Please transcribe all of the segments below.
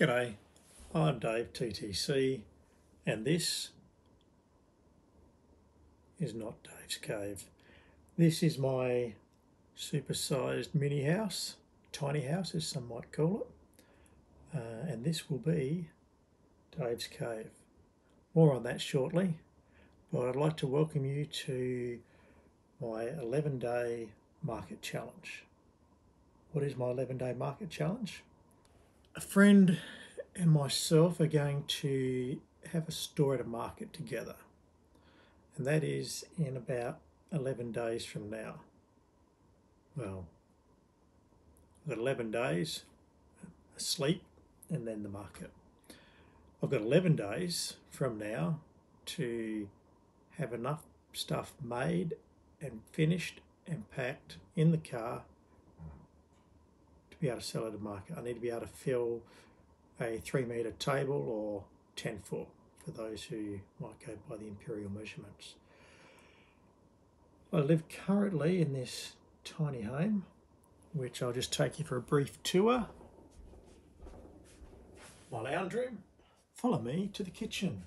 G'day, I'm Dave TTC, and this is not Dave's Cave. This is my supersized mini house, tiny house as some might call it, uh, and this will be Dave's Cave. More on that shortly, but I'd like to welcome you to my 11 day market challenge. What is my 11 day market challenge? A friend and myself are going to have a store at a market together, and that is in about 11 days from now. Well, I've got 11 days asleep and then the market. I've got 11 days from now to have enough stuff made and finished and packed in the car be able to sell at a market. I need to be able to fill a three metre table or 10 foot for those who might go by the imperial measurements. I live currently in this tiny home, which I'll just take you for a brief tour. My lounge room. Follow me to the kitchen.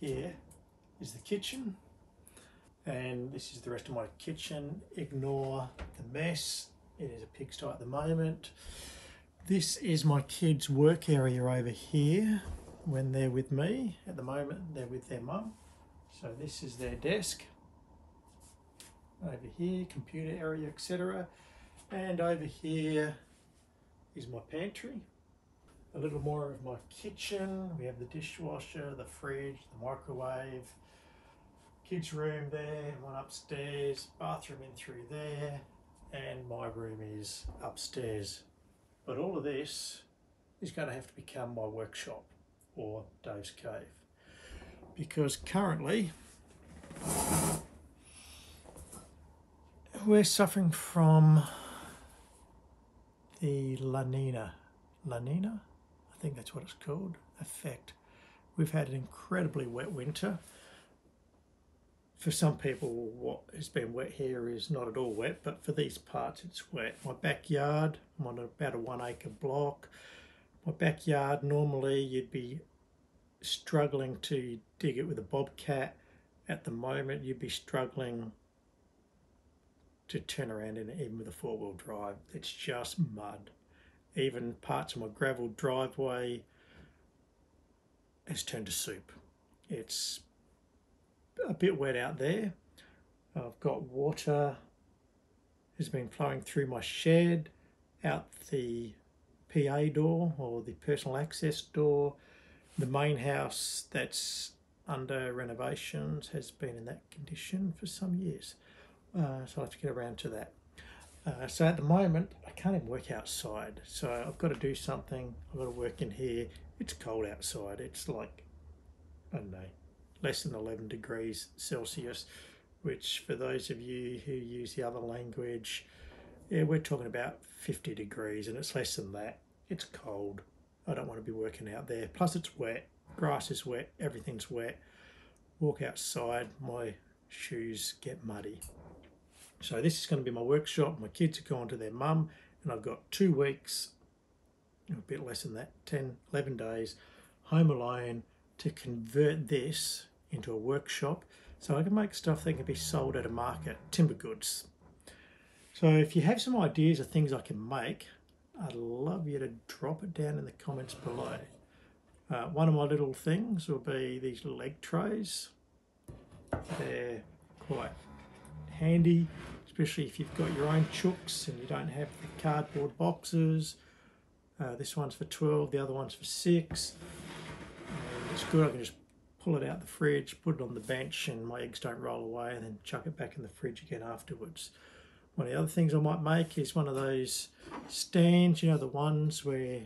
Here is the kitchen, and this is the rest of my kitchen. Ignore the mess it is a pigsty at the moment. This is my kids' work area over here when they're with me. At the moment, they're with their mum. So this is their desk. Over here, computer area, etc. And over here is my pantry. A little more of my kitchen. We have the dishwasher, the fridge, the microwave, kids' room there, one upstairs, bathroom in through there, and my room is upstairs. But all of this is going to have to become my workshop or Dave's Cave. Because currently we're suffering from the La Nina, La Nina, I think that's what it's called, effect. We've had an incredibly wet winter for some people what has been wet here is not at all wet but for these parts it's wet. My backyard i'm on about a one acre block. My backyard normally you'd be struggling to dig it with a bobcat. At the moment you'd be struggling to turn around in it even with a four-wheel drive. It's just mud. Even parts of my gravel driveway has turned to soup. It's a bit wet out there. I've got water has been flowing through my shed, out the PA door or the personal access door. The main house that's under renovations has been in that condition for some years. Uh, so I have to get around to that. Uh, so at the moment, I can't even work outside. So I've got to do something. I've got to work in here. It's cold outside. It's like, I don't know, less than 11 degrees Celsius, which for those of you who use the other language, yeah, we're talking about 50 degrees and it's less than that. It's cold. I don't want to be working out there. Plus it's wet. Grass is wet. Everything's wet. Walk outside, my shoes get muddy. So this is going to be my workshop. My kids are going to their mum and I've got two weeks, a bit less than that, 10, 11 days, home alone to convert this into a workshop so I can make stuff that can be sold at a market, timber goods. So if you have some ideas of things I can make, I'd love you to drop it down in the comments below. Uh, one of my little things will be these leg trays. They're quite handy, especially if you've got your own chooks and you don't have the cardboard boxes. Uh, this one's for 12, the other one's for 6. And it's good, I can just pull it out the fridge, put it on the bench, and my eggs don't roll away, and then chuck it back in the fridge again afterwards. One of the other things I might make is one of those stands, you know, the ones where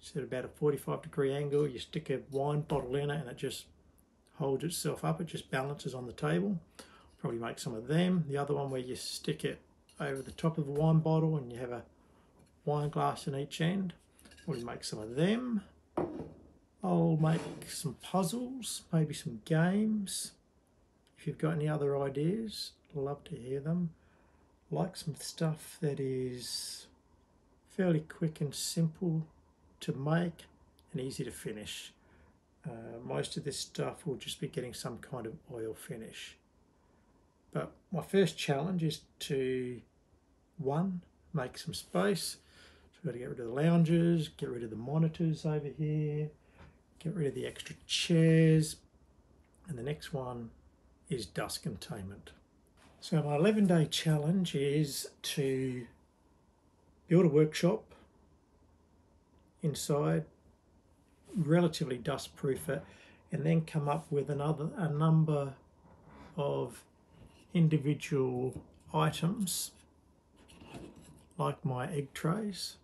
it's at about a 45 degree angle, you stick a wine bottle in it and it just holds itself up, it just balances on the table. Probably make some of them. The other one where you stick it over the top of a wine bottle and you have a wine glass in each end. Probably make some of them. Make some puzzles, maybe some games. If you've got any other ideas, love to hear them. like some stuff that is fairly quick and simple to make and easy to finish. Uh, most of this stuff will just be getting some kind of oil finish. But my first challenge is to, one, make some space. So we've got to get rid of the lounges, get rid of the monitors over here, get rid of the extra chairs. And the next one is dust containment. So my 11 day challenge is to build a workshop inside, relatively dust proof it, and then come up with another a number of individual items like my egg trays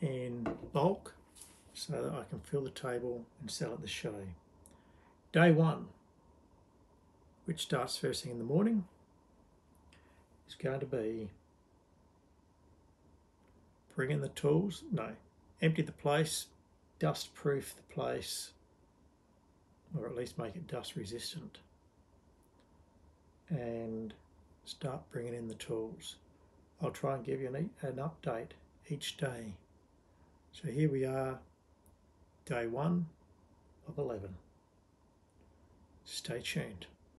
in bulk so that I can fill the table and sell at the show. Day one, which starts first thing in the morning, is going to be bring in the tools, no, empty the place, dust proof the place, or at least make it dust resistant and start bringing in the tools. I'll try and give you an, an update each day. So here we are, day one of 11. Stay tuned.